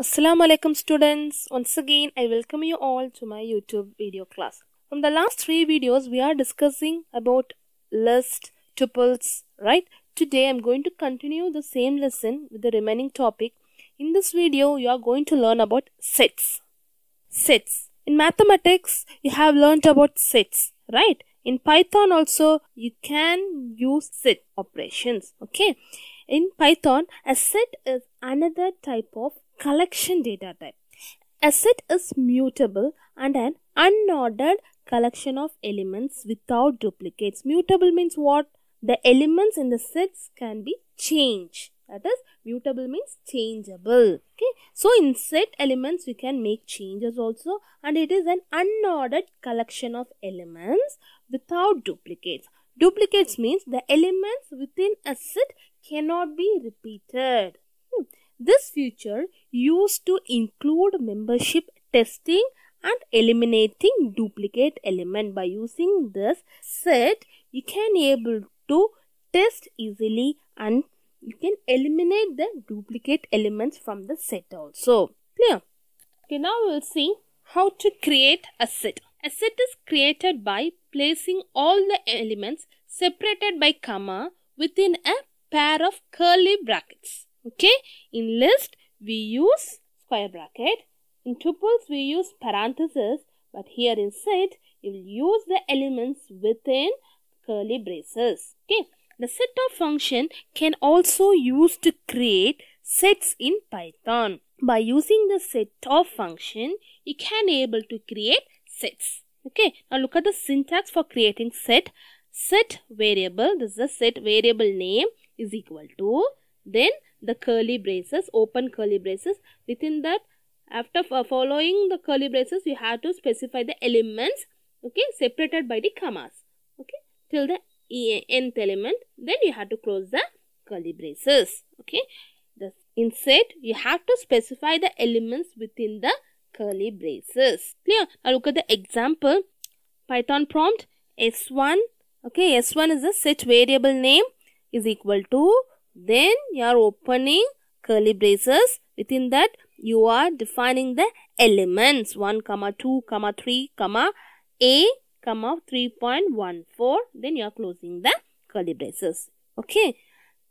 Assalamu alaikum students. Once again, I welcome you all to my YouTube video class. From the last three videos, we are discussing about list, tuples, right? Today, I'm going to continue the same lesson with the remaining topic. In this video, you are going to learn about sets. Sets. In mathematics, you have learned about sets, right? In Python also, you can use set operations, okay? In Python, a set is another type of collection data type. A set is mutable and an unordered collection of elements without duplicates. Mutable means what? The elements in the sets can be changed. That is, mutable means changeable. Okay. So, in set elements, we can make changes also and it is an unordered collection of elements without duplicates. Duplicates means the elements within a set cannot be repeated. This feature used to include membership testing and eliminating duplicate element. By using this set, you can able to test easily and you can eliminate the duplicate elements from the set also. Clear? Okay, now we will see how to create a set. A set is created by placing all the elements separated by comma within a pair of curly brackets. Okay, in list we use square bracket. In tuples we use parentheses but here in set you will use the elements within curly braces. Okay, the set of function can also used to create sets in Python. By using the set of function, you can able to create sets. Okay, now look at the syntax for creating set. Set variable, this is a set variable name is equal to, then the curly braces, open curly braces. Within that, after following the curly braces, you have to specify the elements, okay, separated by the commas, okay, till the nth element. Then you have to close the curly braces, okay. The in set, you have to specify the elements within the curly braces. Clear? Now look at the example. Python prompt s1, okay, s1 is a set variable name is equal to then you are opening curly braces. Within that, you are defining the elements 1, comma 2, comma 3, comma a, comma 3.14. Then you are closing the curly braces. Okay.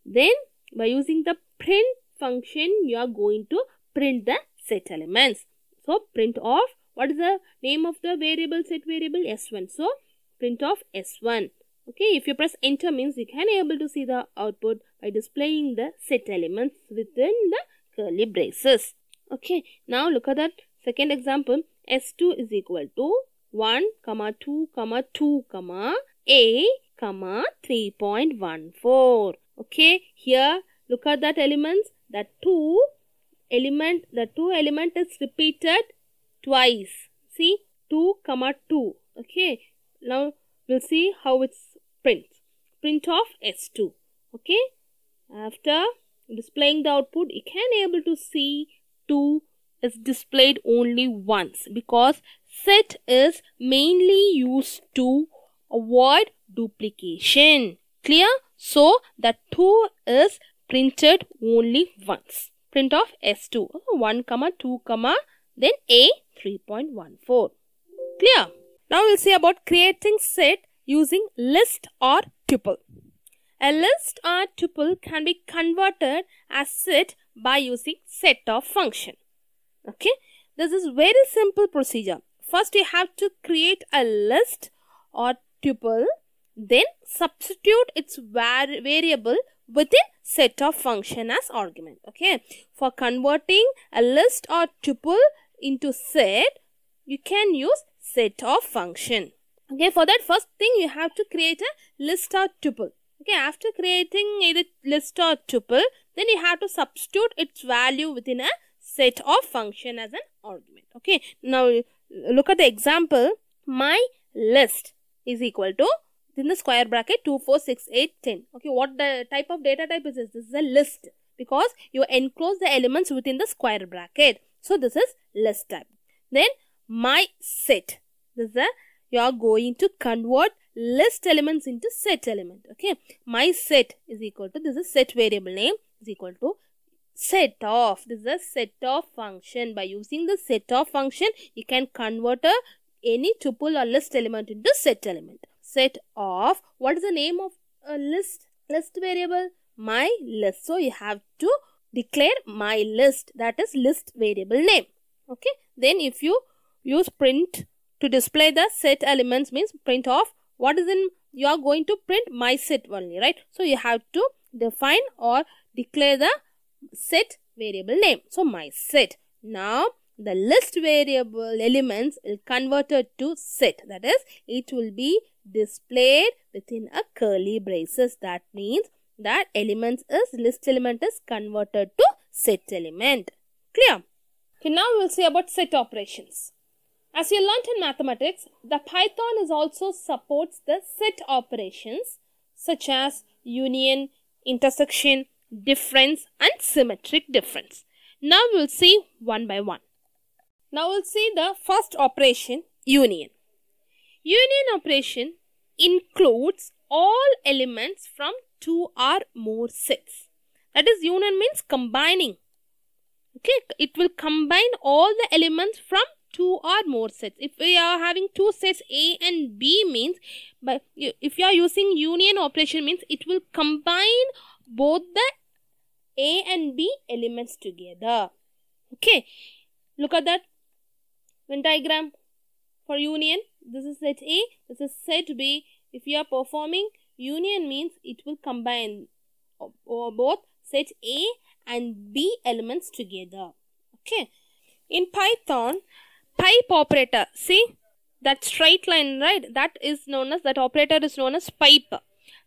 Then by using the print function, you are going to print the set elements. So print of what is the name of the variable set variable s1. So print of s1. Okay, if you press enter means you can able to see the output by displaying the set elements within the curly braces. Okay, now look at that second example. S2 is equal to 1, comma 2, comma 2, comma A, comma 3.14. Okay, here look at that elements. That 2 element, the 2 element is repeated twice. See, 2, comma 2. Okay, now we'll see how it's print. Print of S2. Okay. After displaying the output, you can able to see 2 is displayed only once because set is mainly used to avoid duplication. Clear? So, the 2 is printed only once. Print of S2. 1, comma 2, comma then A 3.14. Clear? Now we'll see about creating set using list or tuple. A list or tuple can be converted as set by using set of function. Okay, this is very simple procedure. First you have to create a list or tuple then substitute its var variable within set of function as argument. Okay, for converting a list or tuple into set you can use set of function. Okay, for that first thing you have to create a list or tuple. Okay, after creating either list or tuple, then you have to substitute its value within a set of function as an argument. Okay, now look at the example. My list is equal to in the square bracket 2, 4, 6, 8, 10. Okay, what the type of data type is this? This is a list because you enclose the elements within the square bracket. So, this is list type. Then, my set. This is a you are going to convert list elements into set element. Okay. My set is equal to, this is set variable name is equal to set of. This is a set of function. By using the set of function, you can convert a, any tuple or list element into set element. Set of, what is the name of a list? List variable? My list. So, you have to declare my list. That is list variable name. Okay. Then, if you use print to display the set elements means print of what is in you are going to print my set only right? So you have to define or declare the set variable name. So my set. Now the list variable elements will converted to set. That is it will be displayed within a curly braces. That means that elements is list element is converted to set element. Clear? Okay now we will see about set operations as you learnt in mathematics, the Python is also supports the set operations such as union, intersection, difference and symmetric difference. Now we will see one by one. Now we will see the first operation union. Union operation includes all elements from two or more sets. That is union means combining. Okay, it will combine all the elements from two or more sets. If we are having two sets A and B means, but if you are using union operation means it will combine both the A and B elements together. Okay. Look at that Venn diagram for union. This is set A, this is set B. If you are performing union means it will combine uh, uh, both set A and B elements together. Okay. In Python, pipe operator. See? That straight line right? That is known as that operator is known as pipe.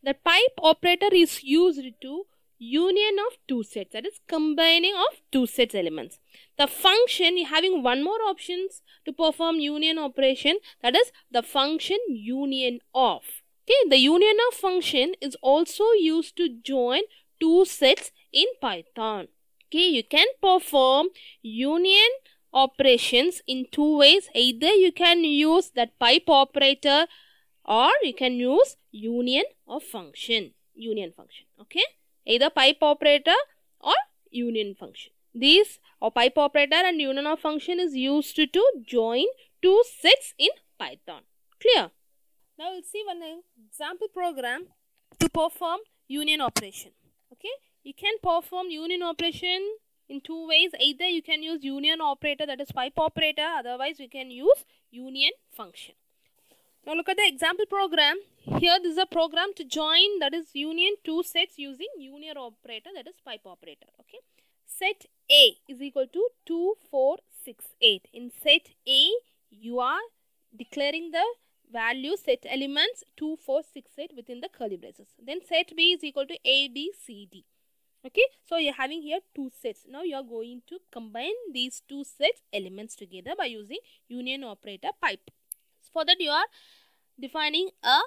The pipe operator is used to union of two sets. That is combining of two sets elements. The function having one more options to perform union operation that is the function union of. Okay the union of function is also used to join two sets in python. Okay you can perform union operations in two ways. Either you can use that pipe operator or you can use union of function. Union function. Okay. Either pipe operator or union function. These or pipe operator and union of function is used to, to join two sets in Python. Clear? Now we'll see one example program to perform union operation. Okay. You can perform union operation in two ways. Either you can use union operator that is pipe operator otherwise you can use union function. Now look at the example program. Here this is a program to join that is union two sets using union operator that is pipe operator okay? Set a is equal to 2468 in set a you are declaring the value set elements 2468 within the curly braces. Then set b is equal to a b c d okay so you're having here two sets. Now you are going to combine these two sets elements together by using union operator pipe. For that you are defining a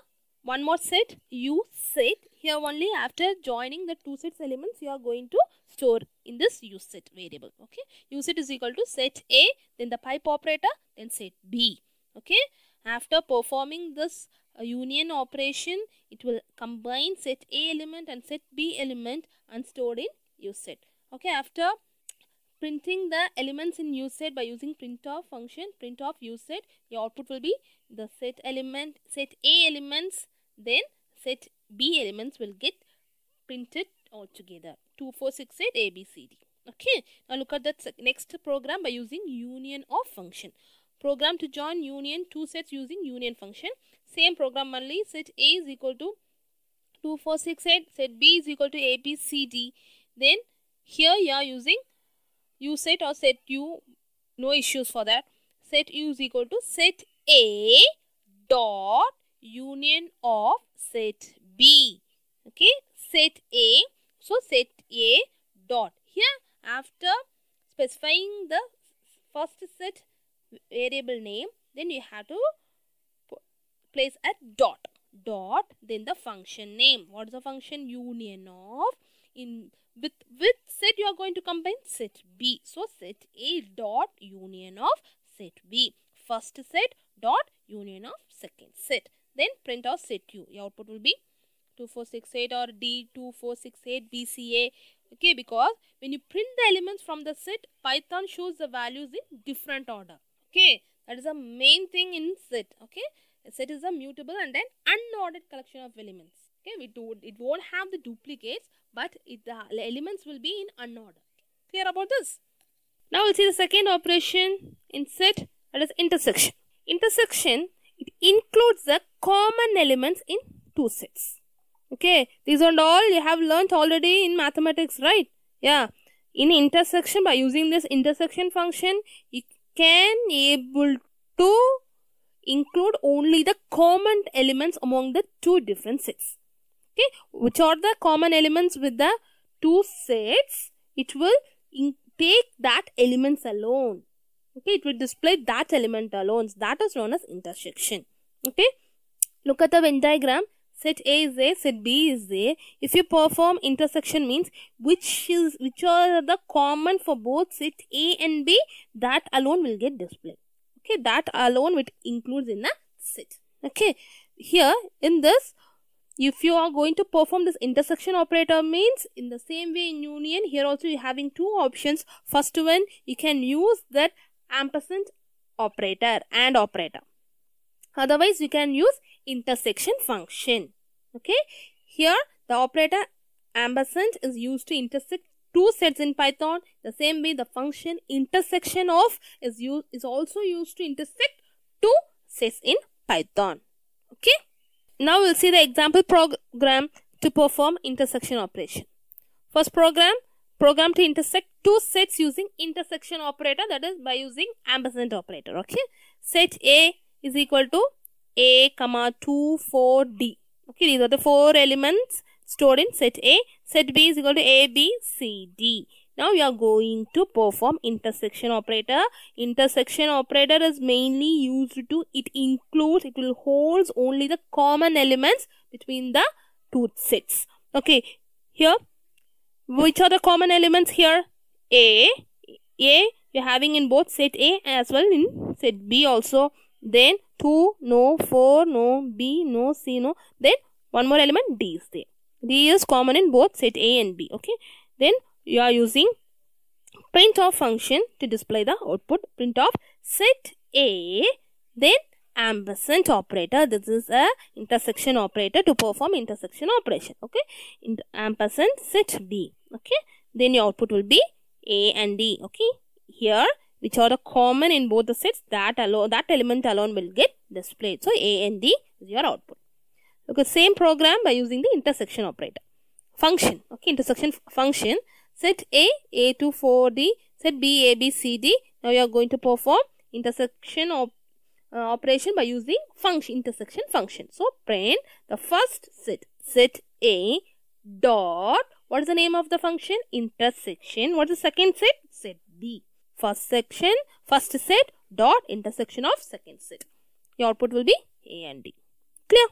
one more set u set. Here only after joining the two sets elements you are going to store in this u set variable. Okay u set is equal to set a then the pipe operator then set b. Okay after performing this a union operation, it will combine set A element and set B element and stored in uset. Okay, after printing the elements in uset by using printf function, printf uset, your output will be the set element, set A elements, then set B elements will get printed all together. 2468 ABCD. Okay, now look at the next program by using union of function. Program to join union two sets using union function. Same program only set A is equal to 2468, set B is equal to ABCD. Then here you are using U set or set U, no issues for that. Set U is equal to set A dot union of set B. Okay, set A. So set A dot. Here after specifying the first set variable name, then you have to place a dot. Dot then the function name. What is the function? Union of in with with set you are going to combine set b. So set a dot union of set b. First set dot union of second set. Then print out set u. Your output will be 2468 or D2468 BCA. Okay, because when you print the elements from the set, Python shows the values in different order. Okay, that is the main thing in set. Okay, a set is a mutable and then unordered collection of elements. Okay, we do, it won't have the duplicates, but it, the elements will be in unordered. Clear about this? Now we'll see the second operation in set that is intersection. Intersection it includes the common elements in two sets. Okay, these are all you have learnt already in mathematics, right? Yeah. In intersection, by using this intersection function, you can able to include only the common elements among the two different sets. Okay, which are the common elements with the two sets? It will take that elements alone. Okay, it will display that element alone. That is known as intersection. Okay, look at the Venn diagram. Set A is A, set B is A. If you perform intersection means which is which are the common for both set A and B, that alone will get displayed. Okay, that alone it includes in a set. Okay, here in this if you are going to perform this intersection operator means in the same way in union here also you having two options first one you can use that ampersand operator and operator otherwise you can use intersection function okay here the operator ampersand is used to intersect two sets in python the same way the function intersection of is used is also used to intersect two sets in python okay now we'll see the example program to perform intersection operation. First program, program to intersect two sets using intersection operator that is by using ampersand operator. Okay. Set A is equal to A comma 2 4 D. Okay. These are the four elements stored in set A. Set B is equal to A B C D. Now we are going to perform intersection operator. Intersection operator is mainly used to, it includes, it will holds only the common elements between the two sets. Okay, here, which are the common elements here? A, A, we are having in both set A as well in set B also. Then 2, no, 4, no, B, no, C, no. Then one more element D is there. D is common in both set A and B. Okay. Then you are using printf function to display the output printf set a then ampersand operator this is a intersection operator to perform intersection operation okay in ampersand set b okay then your output will be a and d okay here which are the common in both the sets that alone that element alone will get displayed so a and d is your output okay same program by using the intersection operator function okay intersection function Set A, A to 4D. Set B, A, B, C, D. Now you are going to perform intersection of uh, operation by using function intersection function. So print the first set. Set A dot. What is the name of the function? Intersection. What is the second set? Set B. First section, first set dot intersection of second set. Your output will be A and D. Clear?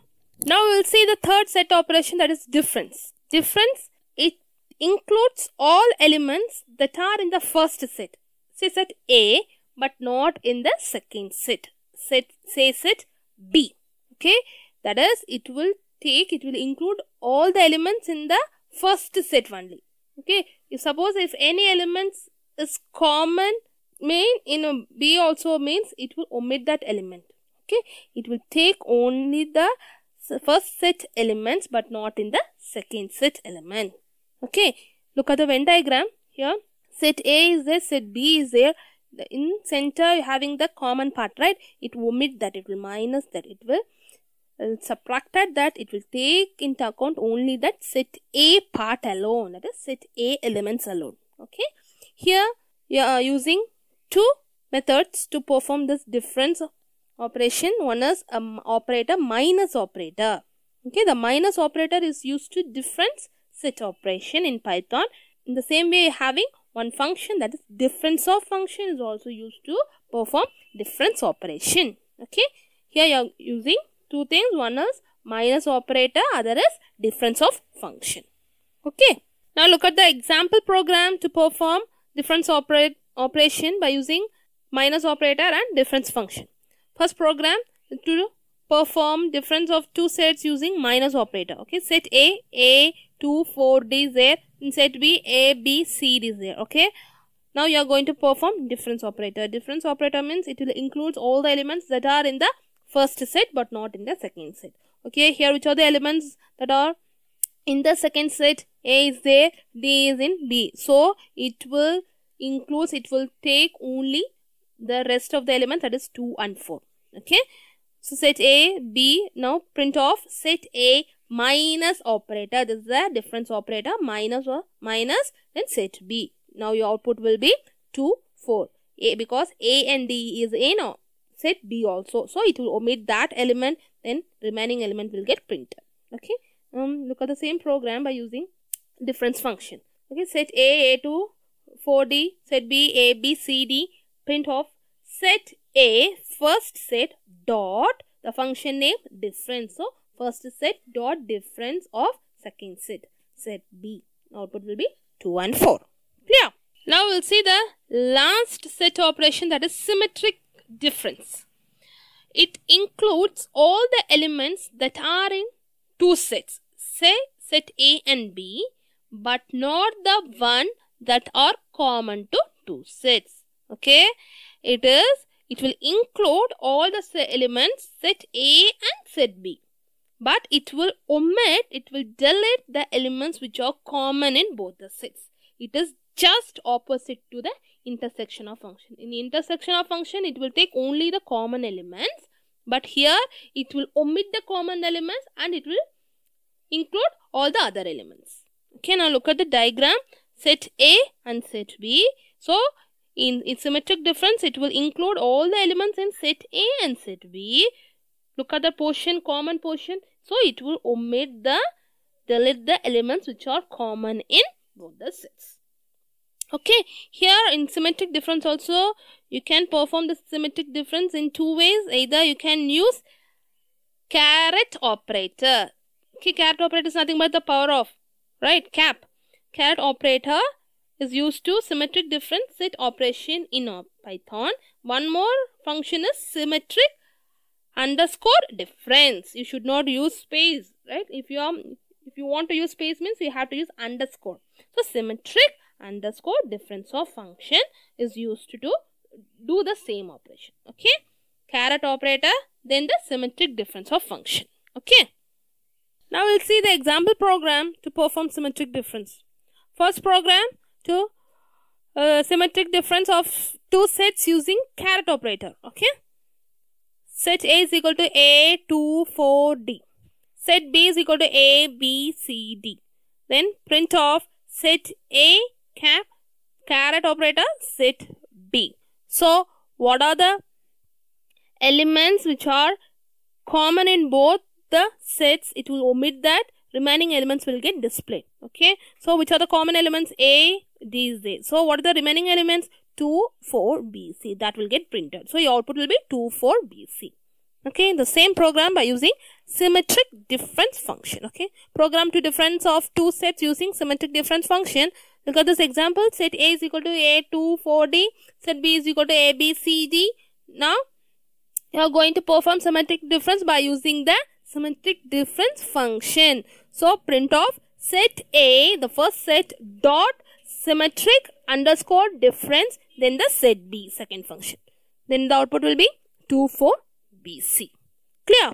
Now we will see the third set operation that is difference. Difference, it includes all elements that are in the first set. Say set A but not in the second set. Set say set B. Okay. That is it will take it will include all the elements in the first set only. Okay. If suppose if any elements is common main in a B also means it will omit that element. Okay. It will take only the first set elements but not in the second set element. Okay, look at the Venn diagram here. Set A is there, set B is there. The in center having the common part, right? It omit that, it will minus that, it will uh, subtracted that, it will take into account only that set A part alone, that is set A elements alone. Okay, here you are using two methods to perform this difference operation. One is um, operator minus operator. Okay, the minus operator is used to difference set operation in Python. In the same way, having one function that is difference of function is also used to perform difference operation. Okay. Here you are using two things. One is minus operator, other is difference of function. Okay. Now look at the example program to perform difference operate operation by using minus operator and difference function. First program to perform difference of two sets using minus operator. Okay, set A, A, 2, 4, D is there. In set B, A, B, C is there. Okay. Now you are going to perform difference operator. Difference operator means it will include all the elements that are in the first set but not in the second set. Okay, here which are the elements that are in the second set A is there, D is in B. So it will includes, it will take only the rest of the elements that is 2 and 4. Okay. So set A, B, now print off set A minus operator. This is the difference operator minus or minus then set B. Now your output will be 2, 4. A because A and D is in set B also. So it will omit that element then remaining element will get printed. Okay. Um, look at the same program by using difference function. Okay. Set A, A2, 4D, set B, A, B, C, D, print off set A first set dot the function name difference. So first set dot difference of second set set B. Output will be 2 and 4. Clear? Now we'll see the last set operation that is symmetric difference. It includes all the elements that are in two sets. Say set A and B but not the one that are common to two sets. Okay. It is it will include all the elements set A and set B. But it will omit, it will delete the elements which are common in both the sets. It is just opposite to the intersection of function. In intersection of function, it will take only the common elements. But here, it will omit the common elements and it will include all the other elements. Okay, now look at the diagram. Set A and set B. So, in, in symmetric difference, it will include all the elements in set A and set B. Look at the portion, common portion. So, it will omit the, delete the elements which are common in both the sets. Okay, here in symmetric difference also, you can perform the symmetric difference in two ways. Either you can use caret operator. Okay, caret operator is nothing but the power of, right, cap. Caret operator is used to symmetric difference set operation in Python. One more function is symmetric underscore difference. You should not use space, right? If you are if you want to use space means you have to use underscore. So symmetric underscore difference of function is used to do, do the same operation. Okay. Caret operator then the symmetric difference of function. Okay. Now we'll see the example program to perform symmetric difference. First program to uh, symmetric difference of two sets using caret operator. Okay. Set A is equal to A, 2, 4, D. Set B is equal to A, B, C, D. Then print off set A cap caret operator set B. So what are the elements which are common in both the sets? It will omit that remaining elements will get displayed. Okay. So which are the common elements? A, D there. So what are the remaining elements? 2, 4, B, C. That will get printed. So your output will be 2, 4, B, C. Okay. The same program by using symmetric difference function. Okay. Program to difference of two sets using symmetric difference function. Look at this example. Set A is equal to A, 2, 4, D. Set B is equal to A, B, C, D. Now, you are going to perform symmetric difference by using the symmetric difference function. So print of set A, the first set dot symmetric underscore difference, then the set B, second function. Then the output will be 2, 4, BC. Clear?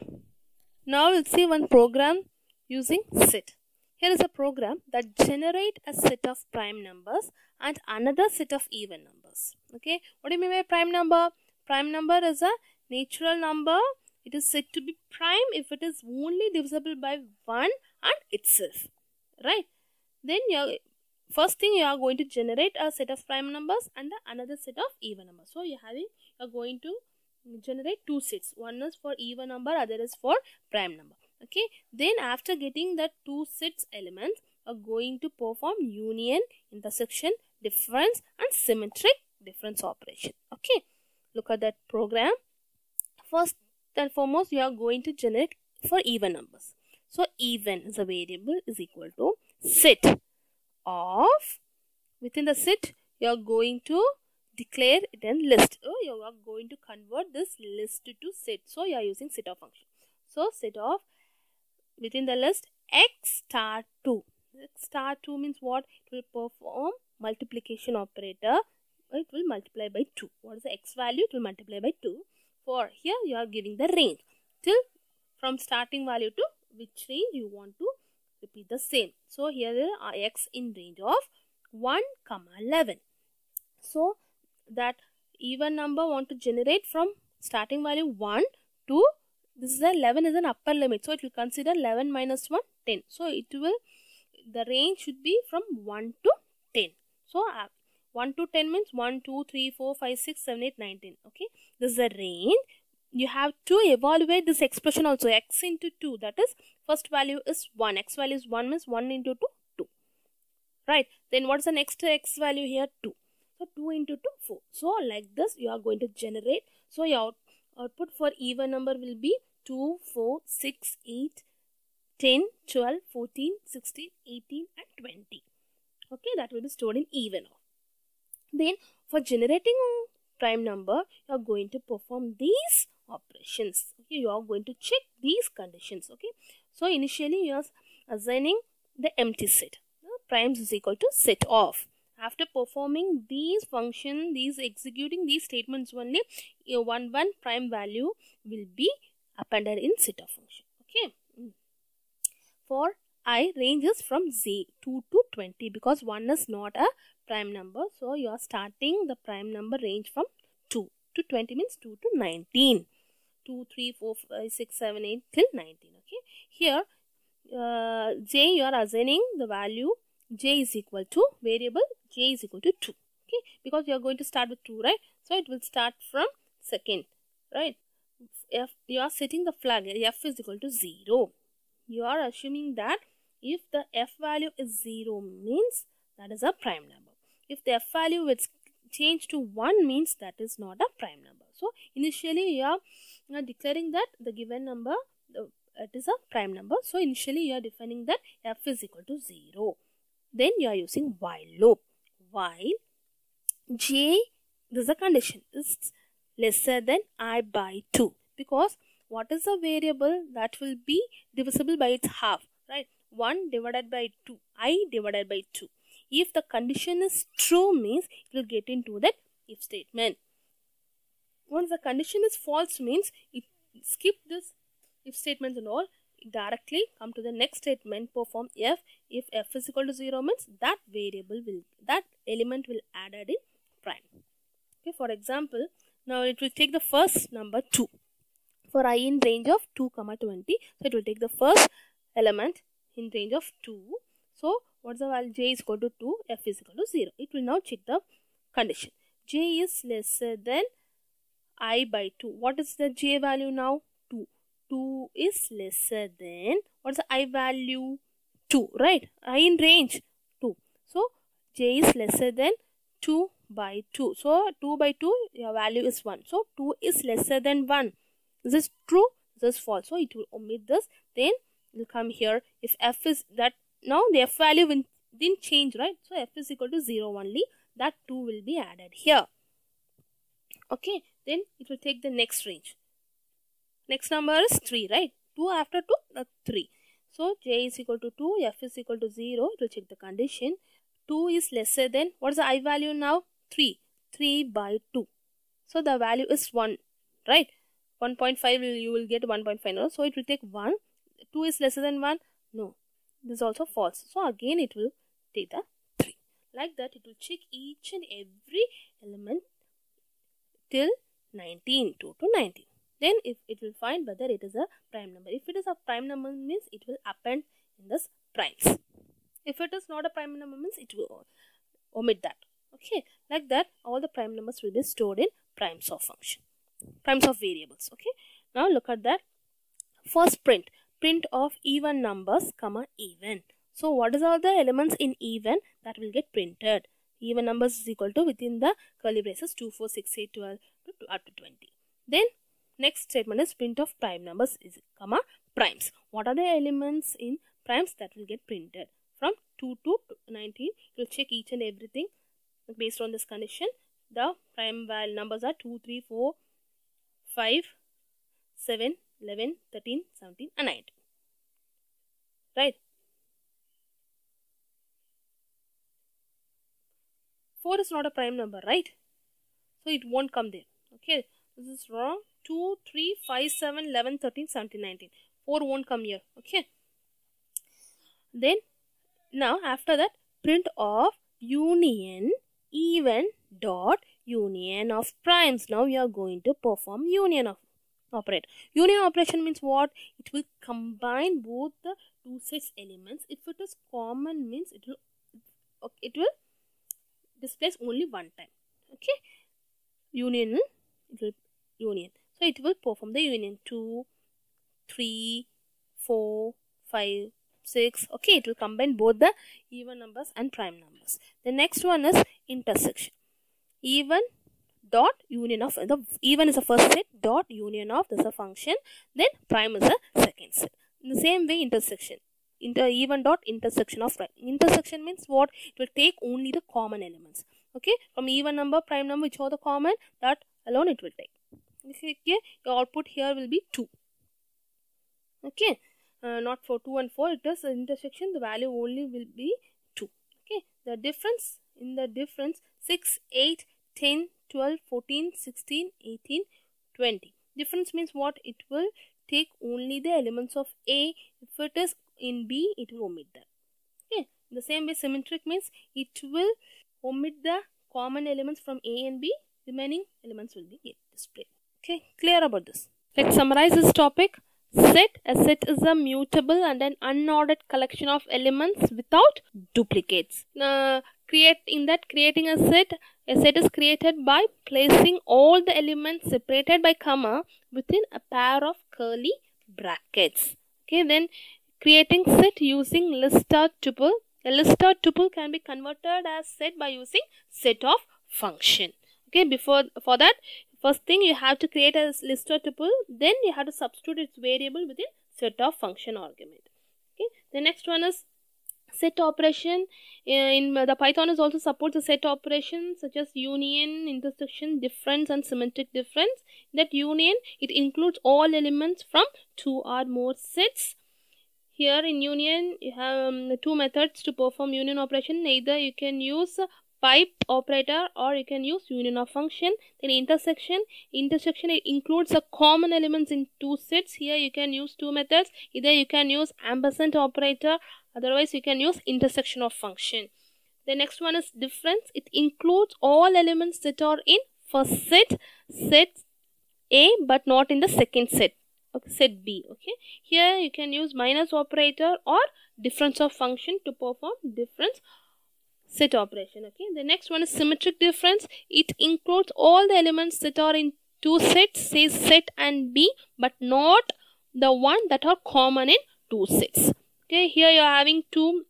Now we'll see one program using set. Here is a program that generate a set of prime numbers and another set of even numbers. Okay, what do you mean by prime number? Prime number is a natural number. It is said to be prime if it is only divisible by 1 and itself right? Then you first thing you are going to generate a set of prime numbers and another set of even numbers. So you're having you're going to generate two sets. One is for even number other is for prime number. Okay? Then after getting the two sets elements are going to perform union intersection difference and symmetric difference operation. Okay? Look at that program. First and foremost you are going to generate for even numbers so even is a variable is equal to set of within the set you are going to declare it in list. Oh, you are going to convert this list to set. So you are using set of function. So set of within the list x star 2. X star 2 means what? It will perform multiplication operator. It will multiply by 2. What is the x value? It will multiply by 2. For here you are giving the range. Till from starting value to which range you want to repeat the same. So here are x in range of 1 comma 11. So that even number want to generate from starting value 1 to this is a 11 is an upper limit so it will consider 11 minus 1 10 so it will the range should be from 1 to 10 so uh, 1 to 10 means 1 2 3 4 5 6 7 8 9 10 okay? This is the range. You have to evaluate this expression also x into 2 that is first value is 1 x value is 1 means 1 into 2 2 right? Then what's the next x value here? 2 so 2 into 2 4 so like this you are going to generate. So your output for even number will be 2 4 6 8 10 12 14 16 18 and 20 okay? That will be stored in even then for generating prime number you are going to perform these operations. Okay you are going to check these conditions. Okay so initially you are assigning the empty set. The primes is equal to set of. After performing these function these executing these statements only your one one prime value will be appended in set of function. Okay for i ranges from z 2 to 20 because 1 is not a prime number so you are starting the prime number range from 2 to 20 means 2 to 19 2, 3, 4, 5, 6, 7, 8 till 19. Okay. Here, uh, j you are assigning the value j is equal to variable j is equal to 2. Okay. Because you are going to start with 2, right? So, it will start from second, right? If you are setting the flag f is equal to 0. You are assuming that if the f value is 0 means that is a prime number. If the f value is changed to 1 means that is not a prime number. So, initially you are are declaring that the given number it is a prime number. So initially you are defining that f is equal to 0. Then you are using while loop. While j, this is a condition, is lesser than i by 2. Because what is the variable that will be divisible by its half, right? 1 divided by 2, i divided by 2. If the condition is true means it will get into that if statement. Once the condition is false means it skip this if statements and all directly come to the next statement perform f. If f is equal to 0 means that variable will that element will added in prime. Okay for example now it will take the first number 2 for i in range of 2 comma 20 so it will take the first element in range of 2 so what's the value j is equal to 2 f is equal to 0 it will now check the condition j is lesser than i by 2. What is the j value now? 2. 2 is lesser than, what's the i value? 2, right? i in range, 2. So, j is lesser than 2 by 2. So, 2 by 2, your value is 1. So, 2 is lesser than 1. This is this true? This is false. So, it will omit this. Then, will come here. If f is that, now the f value didn't change, right? So, f is equal to 0 only. That 2 will be added here. Okay then it will take the next range. Next number is 3 right? 2 after 2 uh, 3 so j is equal to 2 f is equal to 0 it will check the condition. 2 is lesser than what is the i value now? 3 3 by 2 so the value is 1 right? 1.5 you will get 1.5 no? so it will take 1 2 is lesser than 1 no. This is also false. So again it will take the 3 like that it will check each and every element till 19 2 to 19 then if it will find whether it is a prime number. If it is a prime number means it will append in this primes. If it is not a prime number means it will omit that. Okay? Like that all the prime numbers will be stored in primes of function primes of variables. Okay? Now look at that first print print of even numbers comma even so what is all the elements in even that will get printed even numbers is equal to within the curly braces 2, 4, 6, 8, 12 to up to 20. Then next statement is print of prime numbers is comma primes. What are the elements in primes that will get printed? From 2 to 19, you will check each and everything based on this condition. The prime value numbers are 2, 3, 4, 5, 7, 11, 13, 17 and 19. Right? 4 is not a prime number, right? So it won't come there. Okay, this is wrong. 2, 3, 5, 7, 11, 13, 17, 19. 4 won't come here. Okay. Then, now after that, print of union even dot union of primes. Now we are going to perform union of operate. Union operation means what? It will combine both the two sets elements. If it is common means it will it will displace only one time. Okay. Union it will union. So it will perform the union 2, 3, 4, 5, 6. Okay, it will combine both the even numbers and prime numbers. The next one is intersection. Even dot union of the even is the first set dot union of this is a function then prime is a second set. In the same way intersection inter even dot intersection of prime. Intersection means what? It will take only the common elements. Okay? From even number prime number which are the common? That alone it will take. Okay your output here will be 2 okay? Uh, not for 2 and 4 it is intersection the value only will be 2 okay? The difference in the difference 6 8 10 12 14 16 18 20 difference means what? It will take only the elements of a. If it is in b it will omit that. Okay. The same way symmetric means it will omit the common elements from a and b. Remaining elements will be displayed okay. Clear about this? Let's summarize this topic. Set a set is a mutable and an unordered collection of elements without duplicates. Uh, create in that creating a set a set is created by placing all the elements separated by comma within a pair of curly brackets. Okay then creating set using list tuple. A list tuple can be converted as set by using set of function. Okay before for that first thing you have to create a list tuple then you have to substitute its variable within set of function argument. Okay the next one is set operation uh, in the python is also supports the set operations such as union intersection difference and symmetric difference. That union it includes all elements from two or more sets. Here in union you have um, two methods to perform union operation. Either you can use pipe operator or you can use union of function. Then intersection. Intersection it includes the common elements in two sets. Here you can use two methods. Either you can use ampersand operator otherwise you can use intersection of function. The next one is difference. It includes all elements that are in first set set a but not in the second set okay, set b okay. Here you can use minus operator or difference of function to perform difference set operation okay. The next one is symmetric difference. It includes all the elements that are in two sets say set and b but not the one that are common in two sets okay here you are having two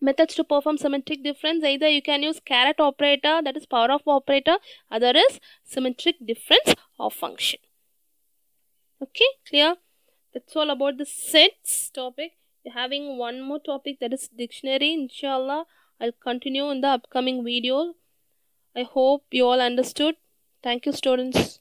methods to perform symmetric difference. Either you can use caret operator that is power of operator. Other is symmetric difference of function. Okay clear? That's all about the sets topic. We're having one more topic that is dictionary. Inshallah i'll continue in the upcoming video. I hope you all understood. Thank you students